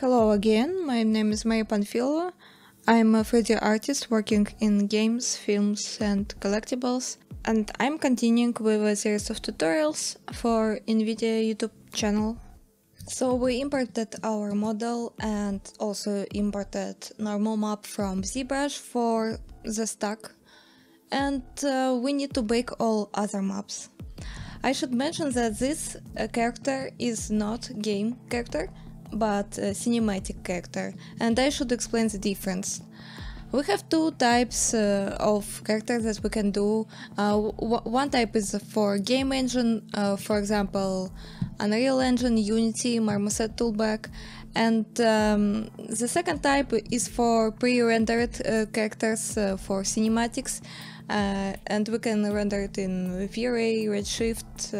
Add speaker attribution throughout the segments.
Speaker 1: Hello again, my name is Maria Panfilova. I'm a 3D artist working in games, films, and collectibles, and I'm continuing with a series of tutorials for NVIDIA YouTube channel. So we imported our model and also imported normal map from ZBrush for the stack, and uh, we need to bake all other maps. I should mention that this uh, character is not game character, but a cinematic character, and I should explain the difference. We have two types uh, of characters that we can do. Uh, one type is for game engine, uh, for example, Unreal Engine, Unity, Marmoset Toolbag, and um, the second type is for pre-rendered uh, characters uh, for cinematics. Uh, and we can render it in V-Ray, Redshift,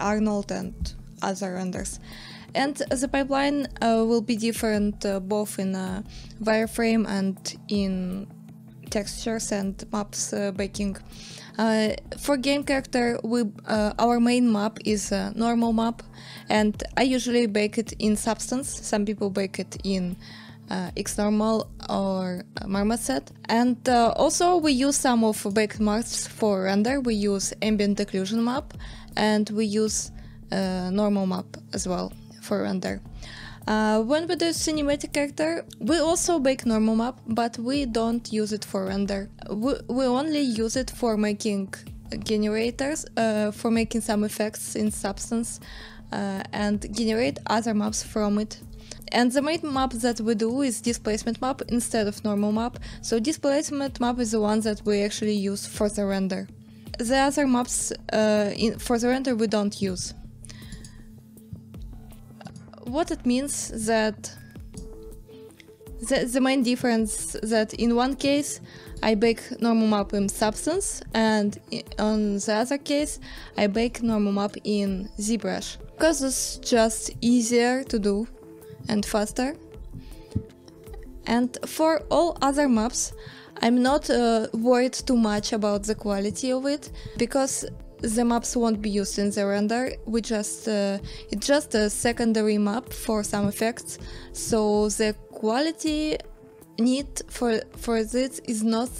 Speaker 1: Arnold, and other renders and the pipeline uh, will be different uh, both in uh, wireframe and in textures and maps uh, baking. Uh, for game character, we uh, our main map is a normal map, and I usually bake it in Substance. Some people bake it in XNormal or Marmoset. And also we use some of baked maps for render. We use ambient occlusion map and we use normal map as well for render. Uh, when we do cinematic character, we also bake normal map, but we don't use it for render. We, we only use it for making generators, uh, for making some effects in Substance, uh, and generate other maps from it. And the main map that we do is displacement map instead of normal map. So displacement map is the one that we actually use for the render. The other maps uh, in, for the render we don't use what it means that the, the main difference that in one case I bake normal map in Substance and on the other case I bake normal map in ZBrush because it's just easier to do and faster. And for all other maps I'm not uh, worried too much about the quality of it because the maps won't be used in the render. We just uh, it's just a secondary map for some effects, so the quality need for for this is not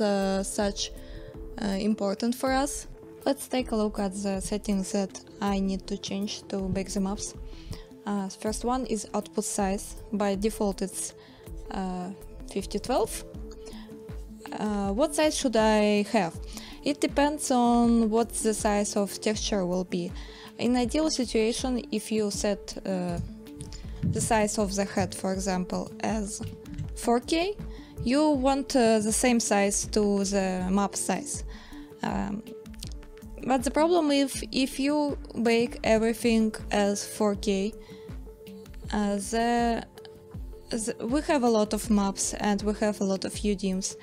Speaker 1: uh, such uh, important for us. Let's take a look at the settings that I need to change to bake the maps. Uh, first one is output size. By default, it's uh, 5012. Uh, what size should I have? It depends on what the size of texture will be. In ideal situation, if you set uh, the size of the head, for example, as 4K, you want uh, the same size to the map size. Um, but the problem is if you bake everything as 4K, uh, the, the, we have a lot of maps and we have a lot of UDIMs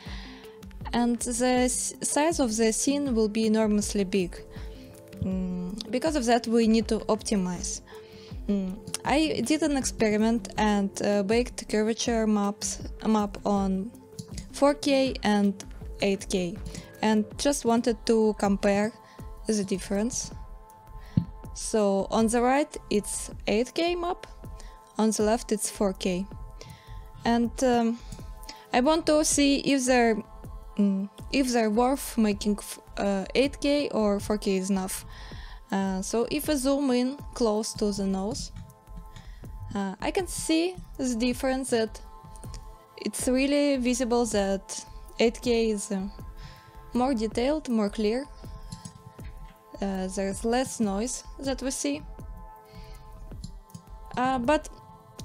Speaker 1: and the size of the scene will be enormously big. Mm, because of that, we need to optimize. Mm, I did an experiment and uh, baked curvature maps map on 4K and 8K, and just wanted to compare the difference. So on the right it's 8K map, on the left it's 4K, and um, I want to see if there mm, if they're worth making uh, 8K or 4K is enough. Uh, so if I zoom in close to the nose, uh, I can see the difference that it's really visible that 8K is uh, more detailed, more clear. Uh, there's less noise that we see. Uh, but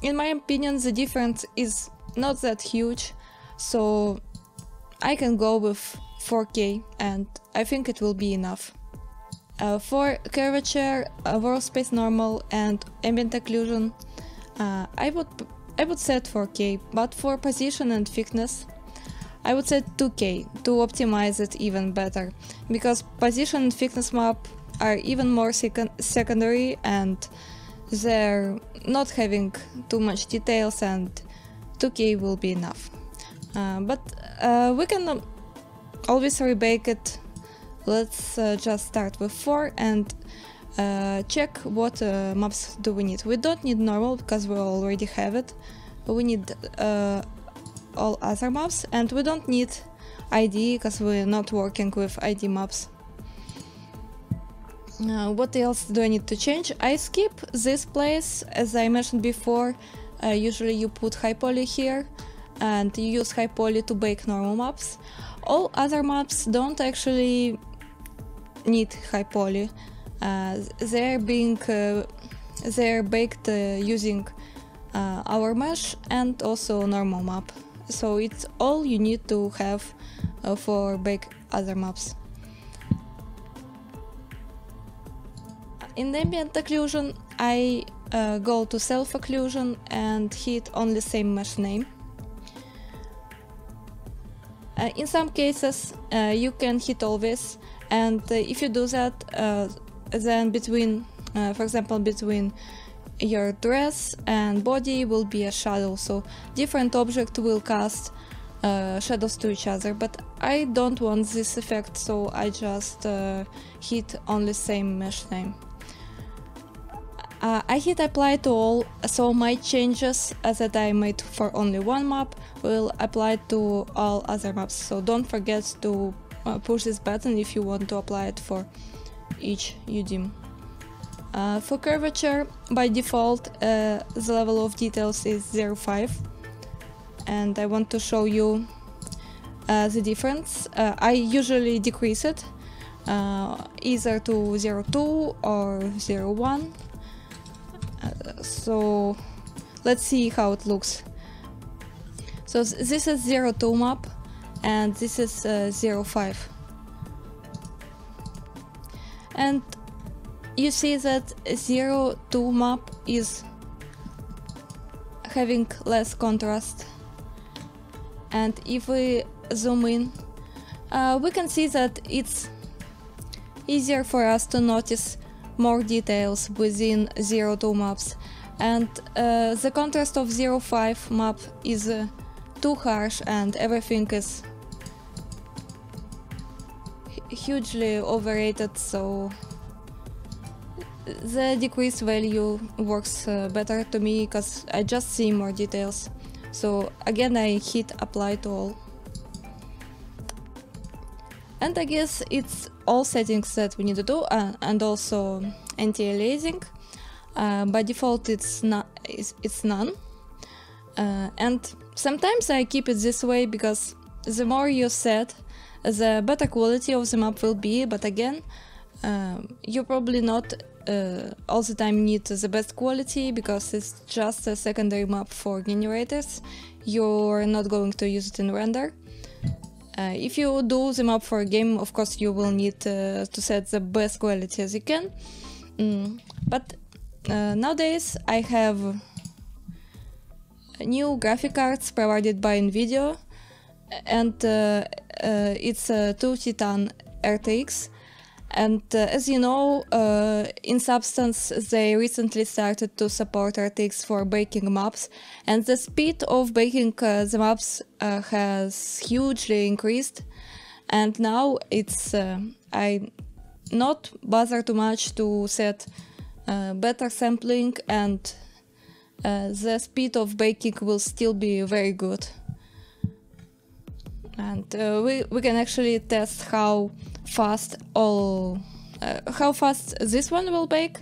Speaker 1: in my opinion, the difference is not that huge, so I can go with 4K and I think it will be enough. Uh, for curvature, uh, world space normal and ambient occlusion, uh, I would I would set 4K, but for position and thickness, I would set 2K to optimize it even better, because position and thickness map are even more second secondary and they're not having too much details and 2K will be enough. Uh, but uh, we can always rebake it. Let's uh, just start with 4 and check what maps do we need. We don't need normal because we already have it. We need all other maps and we don't need ID because we're not working with ID maps. Uh, what else do I need to change? I skip this place as I mentioned before. Uh, usually you put high poly here and you use high poly to bake normal maps. All other maps don't actually need high poly. Uh, they're being uh, they're baked uh, using uh, our mesh and also normal map. So it's all you need to have for bake other maps. In ambient occlusion, I uh, go to self occlusion and hit only same mesh name. Uh, in some cases, uh, you can hit all this, and uh, if you do that, uh, then between, uh, for example, between your dress and body will be a shadow, so different object will cast shadows to each other. But I don't want this effect, so I just hit only same mesh name. Uh, I hit apply to all, so my changes that I made for only one map will apply to all other maps. So don't forget to uh, push this button if you want to apply it for each UDIM. Uh, for curvature, by default, uh, the level of details is 0.5 and I want to show you uh, the difference. Uh, I usually decrease it either to 0.2 or 0.1 so let's see how it looks. So this is 02 map and this is uh, 05. And you see that 02 map is having less contrast. And if we zoom in, uh, we can see that it's easier for us to notice more details within 02 maps and uh, the contrast of 05 map is uh, too harsh and everything is hugely overrated so the decreased value works uh, better to me because I just see more details so again I hit apply to all and I guess it's all settings that we need to do uh, and also anti-aliasing. Uh, by default it's, not, it's, it's none. Uh, and sometimes I keep it this way because the more you set, the better quality of the map will be, but again, um, you probably not uh, all the time need the best quality because it's just a secondary map for generators. You're not going to use it in render. Uh, if you do the map for a game, of course you will need uh, to set the best quality as you can. Mm. But uh, nowadays I have new graphic cards provided by NVIDIA and uh, uh, it's a 2 Titan RTX and uh, as you know, uh, in Substance they recently started to support RTX for baking maps and the speed of baking uh, the maps uh, has hugely increased. And now it's uh, I not bother too much to set uh, Uh, better sampling and uh, the speed of baking will still be very good. And uh, we, we can actually test how fast all uh, how fast this one will bake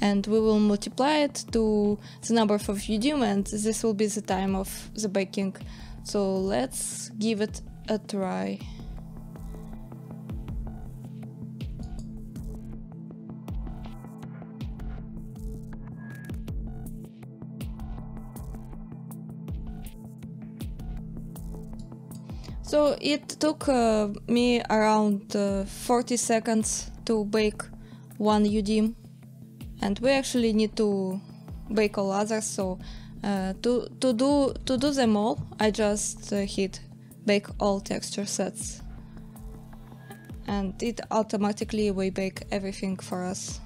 Speaker 1: and we will multiply it to the number of UDIM and this will be the time of the baking. So let's give it a try So it took uh, me around uh, 40 seconds to bake one UDIM and we actually need to bake all others so uh, to, to, do, to do them all I just uh, hit bake all texture sets. And it automatically will bake everything for us.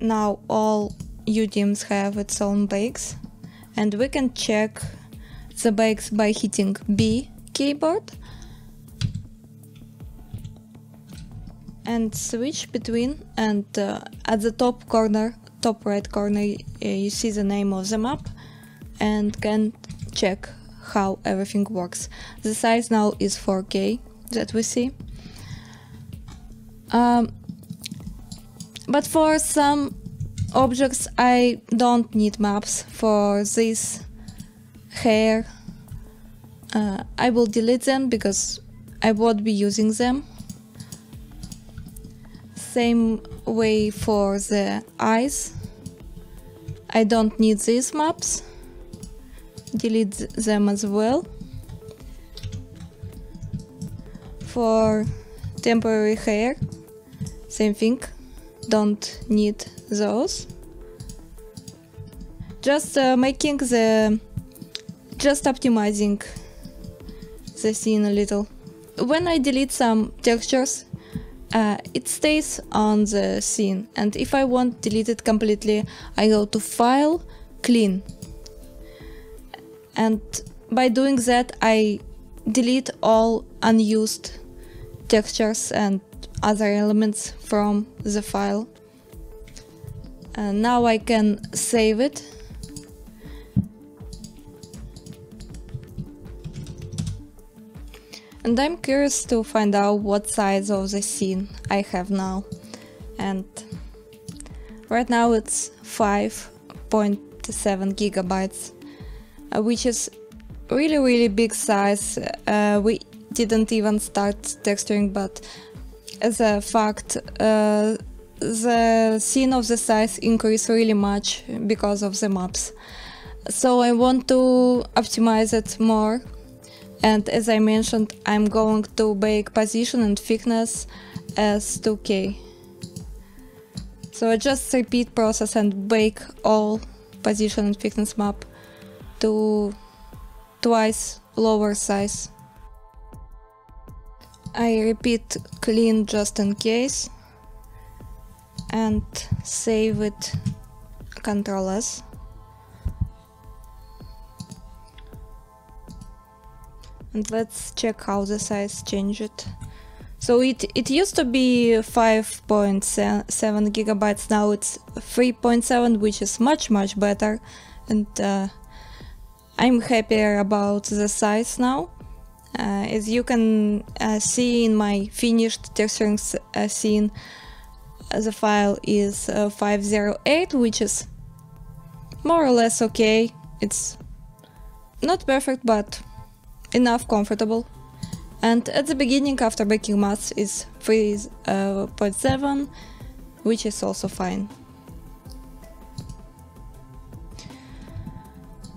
Speaker 1: Now all UDIMs have its own bakes and we can check the bags by hitting B keyboard and switch between and uh, at the top corner top right corner uh, you see the name of the map and can check how everything works. The size now is 4k that we see. Um, but for some objects I don't need maps for this hair uh, I will delete them because I won't be using them. Same way for the eyes. I don't need these maps. Delete them as well. For temporary hair same thing. Don't need those. Just uh, making the just optimizing the scene a little when I delete some textures uh, it stays on the scene and if I want delete it completely I go to file clean and by doing that I delete all unused textures and other elements from the file. And now I can save it. And I'm curious to find out what size of the scene I have now. And right now it's 5.7 gigabytes, uh, which is really really big size. Uh, we didn't even start texturing, but as a fact, uh, the scene of the size increased really much because of the maps. So I want to optimize it more. And as I mentioned, I'm going to bake position and thickness as 2K. So I just repeat process and bake all position and thickness map to twice lower size. I repeat clean just in case and save it Ctrl S. And let's check how the size changed. So it, it used to be 5.7 gigabytes, now it's 3.7, which is much much better and uh, I'm happier about the size now. Uh, as you can uh, see in my finished texturing uh, scene, the file is 508, which is more or less okay. It's not perfect, but enough comfortable. And at the beginning, after baking mass is 3.7, which is also fine.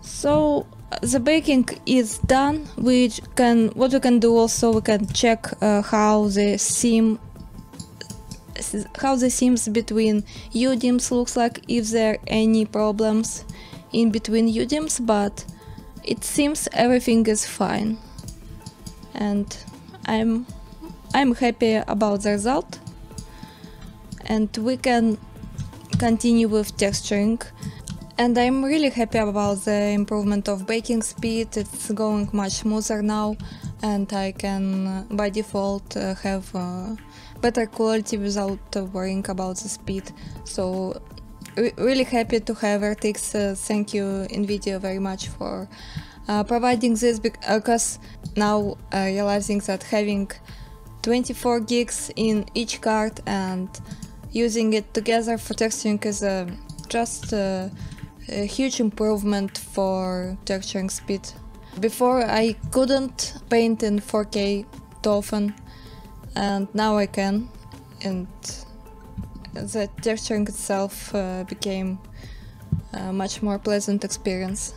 Speaker 1: So the baking is done which can what we can do also we can check uh, how the seam how the seams between UDIMs looks like if there are any problems in between UDIMs but it seems everything is fine. And I'm I'm happy about the result. And we can continue with texturing. And I'm really happy about the improvement of baking speed, it's going much smoother now. And I can uh, by default uh, have uh, better quality without worrying about the speed. So re really happy to have RTX, uh, thank you NVIDIA very much for uh, providing this because now realizing that having 24 gigs in each card and using it together for texturing is just a huge improvement for texturing speed. Before I couldn't paint in 4K often and now I can and the texturing itself uh, became a much more pleasant experience.